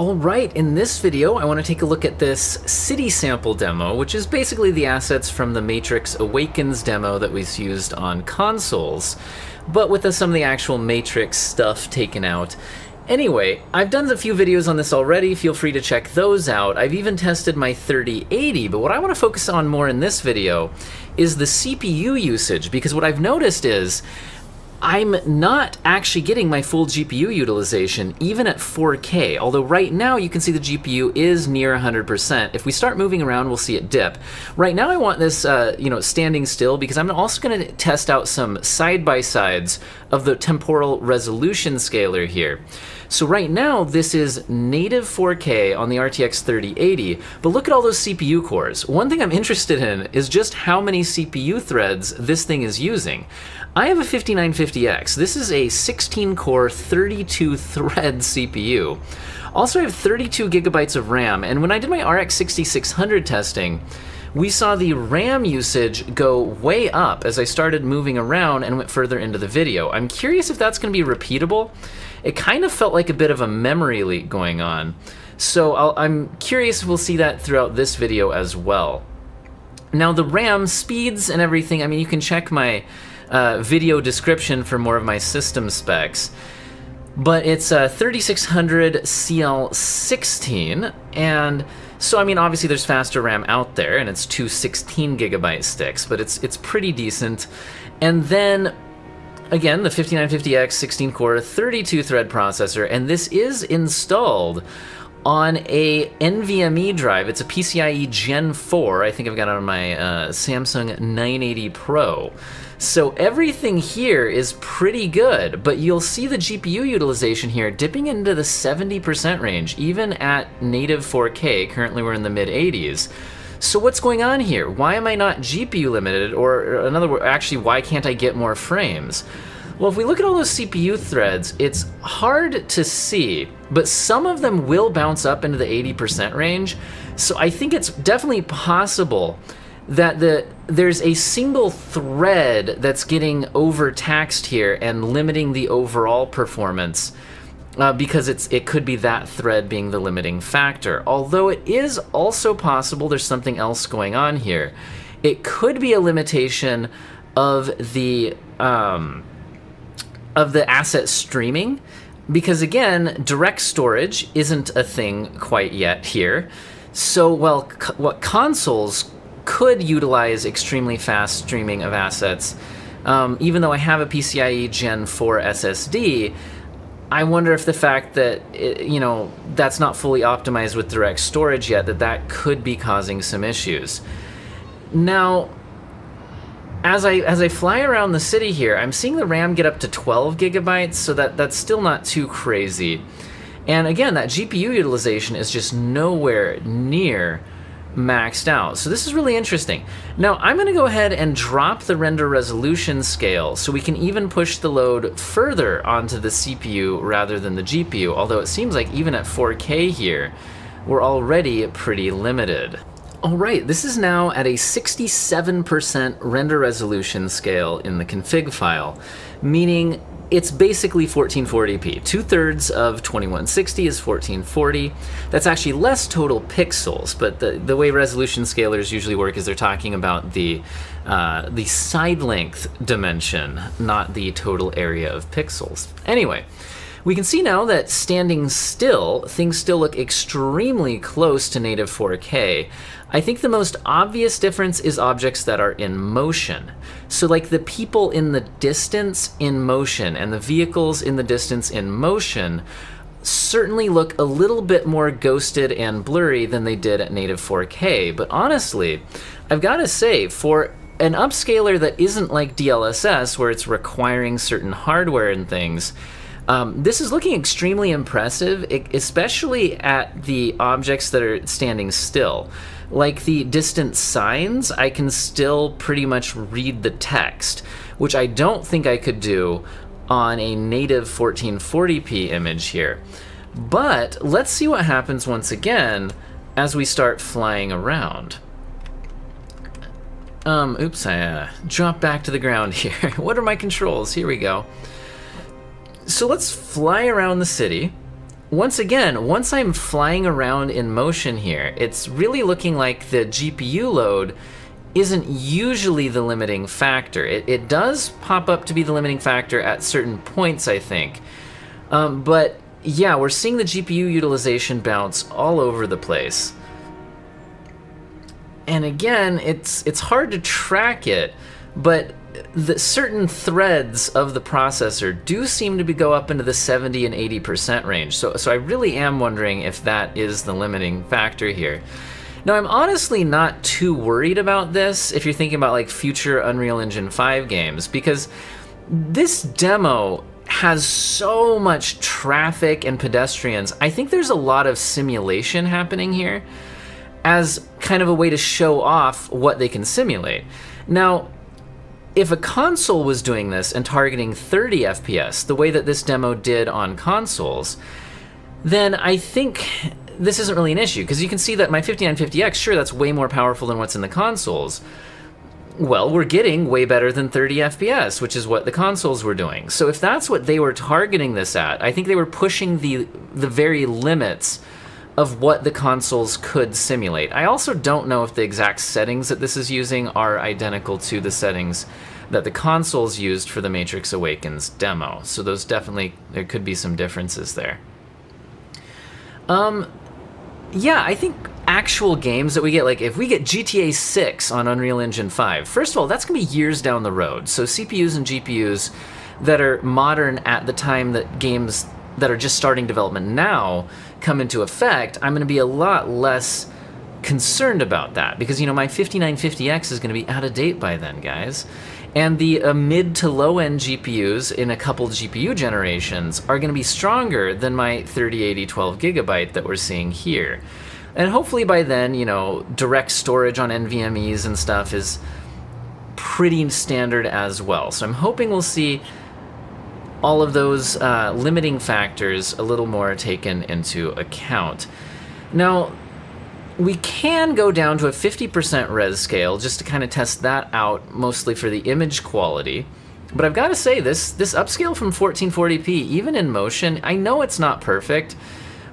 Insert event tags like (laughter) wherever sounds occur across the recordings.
Alright, in this video I want to take a look at this city sample demo, which is basically the assets from the Matrix Awakens demo that was used on consoles, but with the, some of the actual Matrix stuff taken out. Anyway, I've done a few videos on this already, feel free to check those out. I've even tested my 3080, but what I want to focus on more in this video is the CPU usage, because what I've noticed is I'm not actually getting my full GPU utilization even at 4K, although right now you can see the GPU is near 100%. If we start moving around, we'll see it dip. Right now I want this, uh, you know, standing still because I'm also going to test out some side-by-sides of the temporal resolution scaler here. So right now, this is native 4K on the RTX 3080, but look at all those CPU cores. One thing I'm interested in is just how many CPU threads this thing is using. I have a 5950X. This is a 16 core, 32 thread (laughs) CPU. Also, I have 32 gigabytes of RAM, and when I did my RX 6600 testing, we saw the RAM usage go way up as I started moving around and went further into the video. I'm curious if that's going to be repeatable. It kind of felt like a bit of a memory leak going on. So i am curious if we'll see that throughout this video as well. Now the RAM speeds and everything, I mean, you can check my uh, video description for more of my system specs. But it's a 3600 CL16, and so I mean, obviously there's faster RAM out there, and it's two 16 gigabyte sticks, but it's it's pretty decent. And then again, the 5950X 16 core 32 thread processor, and this is installed on a NVMe drive. It's a PCIe Gen 4. I think I've got it on my uh, Samsung 980 Pro. So everything here is pretty good, but you'll see the GPU utilization here dipping into the 70% range, even at native 4K. Currently we're in the mid 80s. So what's going on here? Why am I not GPU limited? Or in other words, actually, why can't I get more frames? Well, if we look at all those CPU threads, it's hard to see, but some of them will bounce up into the 80% range. So I think it's definitely possible that the there's a single thread that's getting overtaxed here and limiting the overall performance uh, because it's it could be that thread being the limiting factor. Although it is also possible there's something else going on here. It could be a limitation of the um, of the asset streaming because again, direct storage isn't a thing quite yet here. So, well, what consoles could utilize extremely fast streaming of assets. Um, even though I have a PCIe Gen 4 SSD, I wonder if the fact that it, you know that's not fully optimized with direct storage yet, that that could be causing some issues. Now, as I as I fly around the city here, I'm seeing the RAM get up to 12 gigabytes, so that that's still not too crazy. And again, that GPU utilization is just nowhere near maxed out. So this is really interesting. Now I'm going to go ahead and drop the render resolution scale so we can even push the load further onto the CPU rather than the GPU, although it seems like even at 4K here, we're already pretty limited. Alright, this is now at a 67% render resolution scale in the config file, meaning it's basically 1440p. Two thirds of 2160 is 1440. That's actually less total pixels, but the, the way resolution scalers usually work is they're talking about the, uh, the side length dimension, not the total area of pixels. Anyway, we can see now that standing still, things still look extremely close to native 4K. I think the most obvious difference is objects that are in motion. So like the people in the distance in motion and the vehicles in the distance in motion certainly look a little bit more ghosted and blurry than they did at native 4K. But honestly, I've got to say, for an upscaler that isn't like DLSS, where it's requiring certain hardware and things, um, this is looking extremely impressive, especially at the objects that are standing still. Like the distant signs, I can still pretty much read the text, which I don't think I could do on a native 1440p image here. But let's see what happens once again as we start flying around. Um, oops, I uh, dropped back to the ground (laughs) here. what are my controls? Here we go. So let's fly around the city. once again, once I'm flying around in motion here, it's really looking like the GPU load isn't usually the limiting factor. It, it does pop up to be the limiting factor at certain points, I think. Um, but yeah, we're seeing the GPU utilization bounce all over the place. And again, it's it's hard to track it, but the certain threads of the processor do seem to be go up into the 70 and 80% range. So so I really am wondering if that is the limiting factor here. Now, I'm honestly not too worried about this if you're thinking about like future Unreal Engine 5 games, because this demo has so much traffic and pedestrians. I think there's a lot of simulation happening here as kind of a way to show off what they can simulate. Now, if a console was doing this and targeting 30 FPS, the way that this demo did on consoles, then I think this isn't really an issue because you can see that my 5950X, sure, that's way more powerful than what's in the consoles. Well, we're getting way better than 30 FPS, which is what the consoles were doing. So if that's what they were targeting this at, I think they were pushing the the very limits of what the consoles could simulate. I also don't know if the exact settings that this is using are identical to the settings that the consoles used for the Matrix Awakens demo. So those definitely there could be some differences there. Um, yeah, I think actual games that we get, like if we get GTA 6 on Unreal Engine 5, first of all, that's gonna be years down the road. So CPUs and GPUs that are modern at the time that games that are just starting development now come into effect, I'm gonna be a lot less concerned about that because you know my 5950X is going to be out of date by then, guys. And the uh, mid to low end GPUs in a couple GPU generations are going to be stronger than my 3080 12 gigabyte that we're seeing here. And hopefully by then, you know, direct storage on NVMEs and stuff is pretty standard as well. So I'm hoping we'll see all of those uh, limiting factors a little more taken into account. Now, we can go down to a 50% res scale just to kind of test that out, mostly for the image quality. But I've got to say, this, this upscale from 1440p, even in motion, I know it's not perfect,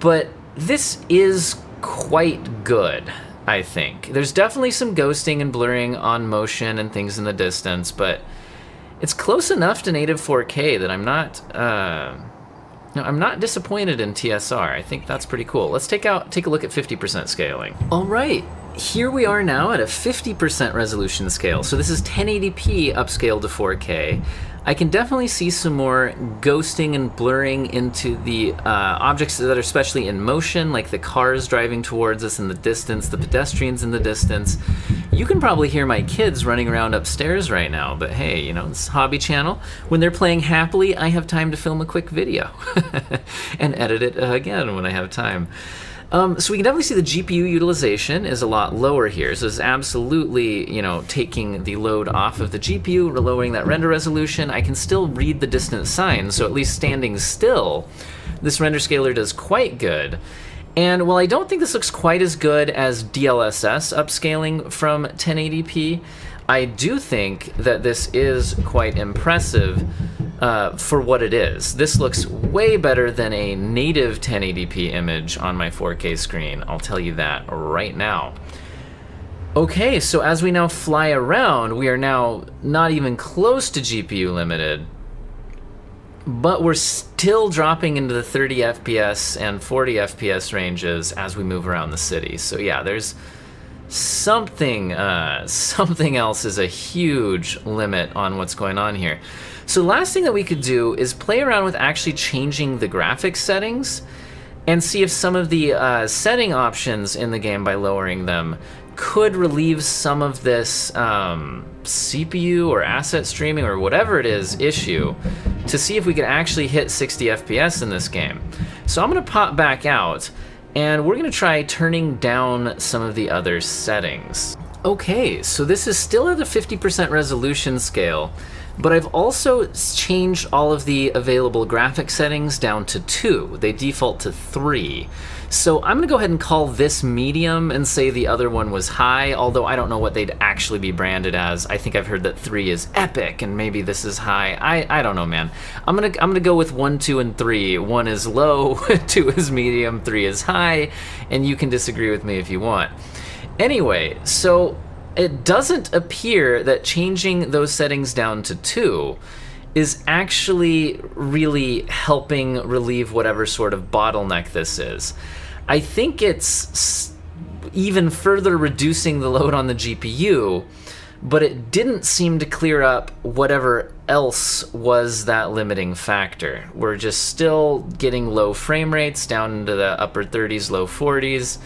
but this is quite good, I think. There's definitely some ghosting and blurring on motion and things in the distance, but it's close enough to native 4K that I'm not... Uh, now, I'm not disappointed in TSR. I think that's pretty cool. Let's take out take a look at 50% scaling. All right, here we are now at a 50% resolution scale. So this is 1080p upscaled to 4K. I can definitely see some more ghosting and blurring into the uh, objects that are especially in motion, like the cars driving towards us in the distance, the pedestrians in the distance. You can probably hear my kids running around upstairs right now, but hey, you know, it's Hobby Channel. When they're playing happily, I have time to film a quick video (laughs) and edit it again when I have time. Um, so we can definitely see the GPU utilization is a lot lower here. So it's absolutely, you know, taking the load off of the GPU, lowering that render resolution. I can still read the distant signs, so at least standing still, this render scaler does quite good. And while I don't think this looks quite as good as DLSS upscaling from 1080p, I do think that this is quite impressive uh, for what it is. This looks way better than a native 1080p image on my 4K screen, I'll tell you that right now. Okay, so as we now fly around, we are now not even close to GPU limited, but we're still dropping into the 30 FPS and 40 FPS ranges as we move around the city. So yeah, there's something, uh, something else is a huge limit on what's going on here. So last thing that we could do is play around with actually changing the graphics settings and see if some of the uh, setting options in the game by lowering them could relieve some of this um, CPU or asset streaming or whatever it is issue to see if we can actually hit 60 FPS in this game. So I'm gonna pop back out and we're gonna try turning down some of the other settings. Okay, so this is still at a 50% resolution scale, but I've also changed all of the available graphic settings down to 2. They default to 3. So I'm going to go ahead and call this medium and say the other one was high, although I don't know what they'd actually be branded as. I think I've heard that 3 is epic and maybe this is high. I, I don't know, man. I'm to I'm to go with 1, 2 and 3. 1 is low, (laughs) 2 is medium, 3 is high, and you can disagree with me if you want. Anyway, so it doesn't appear that changing those settings down to 2 is actually really helping relieve whatever sort of bottleneck this is. I think it's even further reducing the load on the GPU, but it didn't seem to clear up whatever else was that limiting factor. We're just still getting low frame rates down into the upper 30s, low 40s,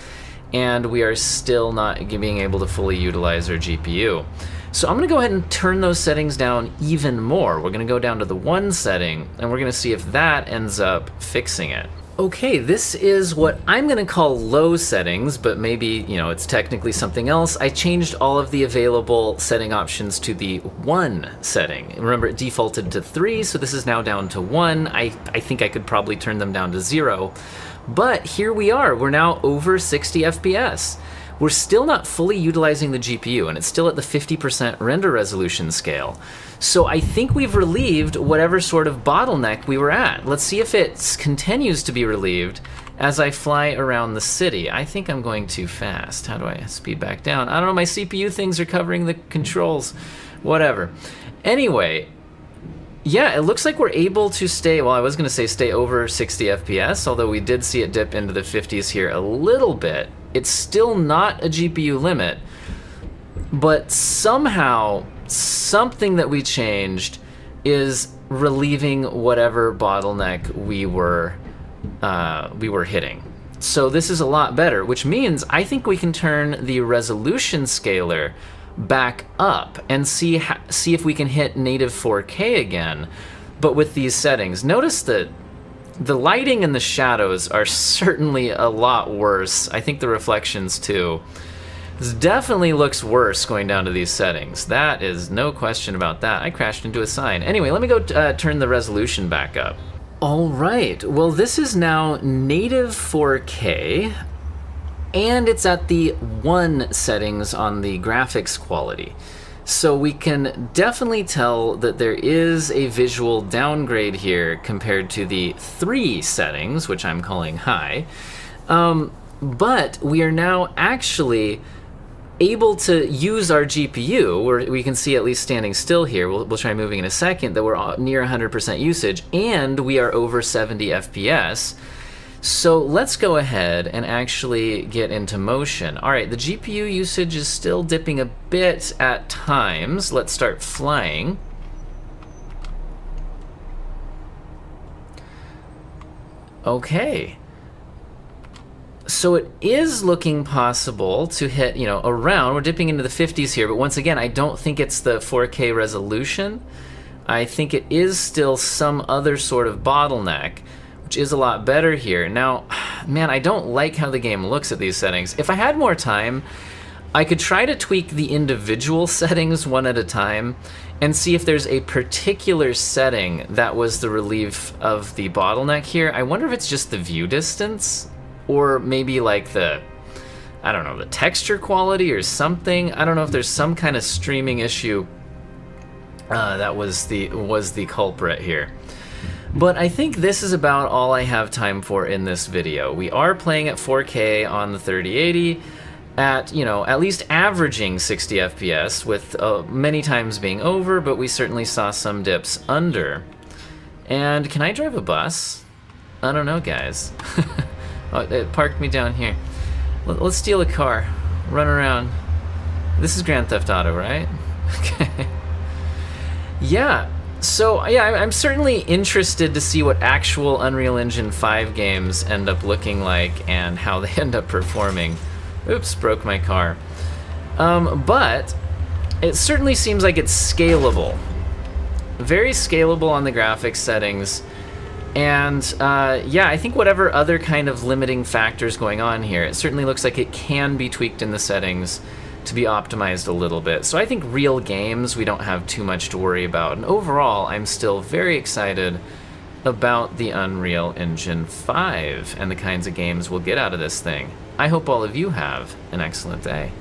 and we are still not being able to fully utilize our GPU. So I'm gonna go ahead and turn those settings down even more. We're gonna go down to the one setting and we're gonna see if that ends up fixing it. Okay, this is what I'm gonna call low settings, but maybe, you know, it's technically something else. I changed all of the available setting options to the one setting. Remember, it defaulted to three, so this is now down to one. I, I think I could probably turn them down to zero. But here we are, we're now over 60 FPS we're still not fully utilizing the GPU, and it's still at the 50% render resolution scale. So I think we've relieved whatever sort of bottleneck we were at. Let's see if it continues to be relieved as I fly around the city. I think I'm going too fast. How do I speed back down? I don't know, my CPU things are covering the controls. Whatever. Anyway, yeah, it looks like we're able to stay, well, I was going to say stay over 60 FPS, although we did see it dip into the 50s here a little bit. It's still not a GPU limit, but somehow something that we changed is relieving whatever bottleneck we were uh, we were hitting. So this is a lot better, which means I think we can turn the resolution scaler back up and see see if we can hit native 4K again, but with these settings. Notice that the lighting and the shadows are (laughs) certainly a lot worse. I think the reflections too. This definitely looks worse going down to these settings. That is no question about that. I crashed into a sign. Anyway, let me go uh, turn the resolution back up. All right, well this is now native 4K and it's at the one settings on the graphics quality. So we can definitely tell that there is a visual downgrade here compared to the three settings, which I'm calling high. Um, but we are now actually able to use our GPU, where we can see at least standing still here, we'll, we'll try moving in a second, that we're near 100% usage, and we are over 70 FPS. So let's go ahead and actually get into motion. All right, the GPU usage is still dipping a bit at times. Let's start flying. Okay. So it is looking possible to hit, you know, around, we're dipping into the 50s here, but once again, I don't think it's the 4K resolution. I think it is still some other sort of bottleneck which is a lot better here. Now, (sighs) man, I don't like how the game looks at these settings. If I had more time, I could try to tweak the individual (laughs) settings one at a time and see if there's a particular setting that was the relief of the bottleneck here. I wonder if it's just the view distance or maybe like the, I don't know, the texture quality or something. I don't know if there's some kind of streaming issue uh, that was the was the culprit here. But I think this is about all I have time for in this video. We are playing at 4K on the 3080 at, you know, at least averaging 60 FPS with uh, many times being over, but we certainly saw some dips under. And can I drive a bus? I don't know, guys. (laughs) oh, it parked me down here. Let's steal a car, run around. This is Grand Theft Auto, right? (laughs) Okay. Yeah, so yeah, I'm certainly interested to see what actual Unreal Engine 5 games end up looking like and how they (laughs) end up performing. Oops, broke my car. Um, but it certainly seems like it's scalable. Very scalable on the graphics settings. And uh, yeah, I think whatever other kind of limiting factors going on here, it certainly looks like it can be tweaked in the settings to be optimized a little bit. So I think real games we don't have too much to worry about. And overall, I'm still very excited about the Unreal Engine 5 and the kinds of games we'll get out of this thing. I hope all of you have an excellent day.